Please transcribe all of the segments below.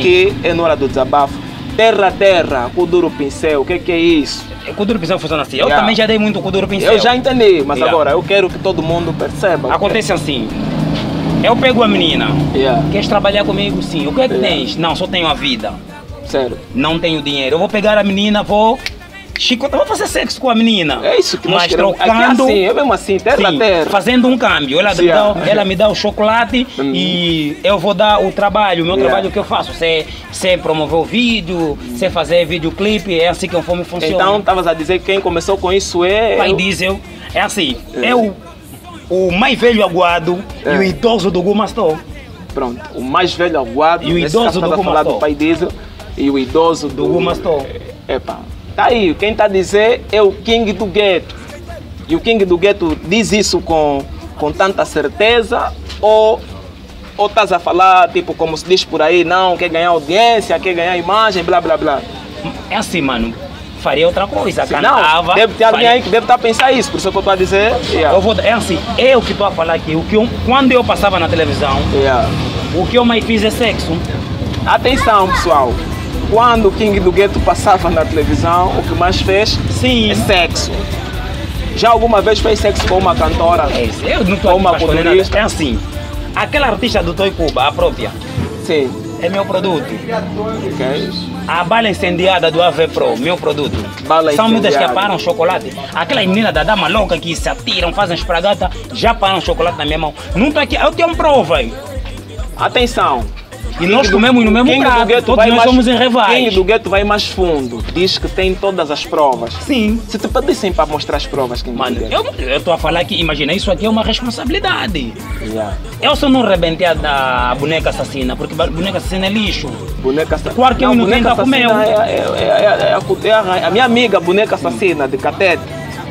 que é na hora do desabafo. Terra a terra, Kuduro Pincel, o que, que é isso? O Kuduro Pincel funciona assim. Eu Yeah. também já dei muito Kuduro Pincel. Eu já entendi, mas Yeah. agora eu quero que todo mundo perceba. Acontece assim. Eu pego a menina. Yeah, Queres trabalhar comigo? Sim. O que é que Yeah. tens? Não, só tenho a vida. sério. Não tenho dinheiro. Eu vou pegar a menina, vou. Chico, eu vou fazer sexo com a menina. É isso que nós Mas queremos. Aqui é trocando. assim, é mesmo assim, terra Sim, terra. fazendo um câmbio. Ela, me dá, ela me dá o chocolate Uhum. e eu vou dar o trabalho, o meu Yeah. trabalho que eu faço. Você, você promover o vídeo, você fazer videoclipe, é assim que o fome funciona. Então, estavas a dizer que quem começou com isso é. Pai eu- diesel é assim, É. é o, o mais velho aguado e É. o idoso do Gumastor. Pronto, o mais velho aguado. E o idoso do Gumastor. do pai diesel e o idoso do, Do Gumastor. Epa, tá aí, quem a dizer é o King do Gueto. E o King do Gueto diz isso com, com tanta certeza ou ou estás a falar, tipo, como se diz por aí, não, quer ganhar audiência, quer ganhar imagem, blá blá blá. É assim, mano. Faria outra coisa, Não, cantava. deve ter alguém faria- aí que deve estar a pensar isso, por isso que eu estou a dizer. Yeah. Eu vou, é assim, eu que estou a falar aqui, o que eu- quando eu passava na televisão, Yeah. o que eu mais fiz é sexo. Atenção, pessoal. Quando o King do Gueto passava na televisão, o que mais fez Sim. é sexo. Já alguma vez fez sexo com uma cantora? É eu não estou nada. culturista. É assim, aquela artista do Toy Cuba, a própria, Sim. é meu produto. Ok. A bala incendiada do AV Pro, meu produto. Bala São miúdas que aparam chocolate. Aquelas meninas da dama louca que se atiram, fazem espragata, já param chocolate na minha mão. Não tô aqui, eu tenho prova aí. Atenção. E nós do- comemos no mesmo King do prato, Gueto todos nós mais- somos em rivais. King do Gueto vai mais fundo. Diz que tem todas as provas. Sim. Se te pedissem para mostrar as provas, King Mano, do eu, tô a falar que, imagina, isso aqui é uma responsabilidade. Yeah. Eu só não rebentei a da boneca assassina, porque a boneca assassina é lixo. Boneca assassina. Claro que eu não tenho assassina é, é, é, é, a, a, minha amiga boneca assassina de Catete.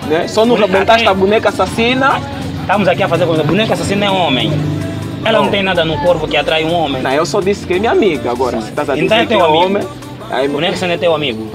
Né? Só não rebentaste a boneca assassina. Estamos aqui a fazer coisa. Boneca assassina é homem. Ela não tem nada no corpo que atrai um homem. Não, eu só disse que é minha amiga. Agora, se estás a dizer Então é que é amigo. homem. Aí, Boneca assassina é teu amigo.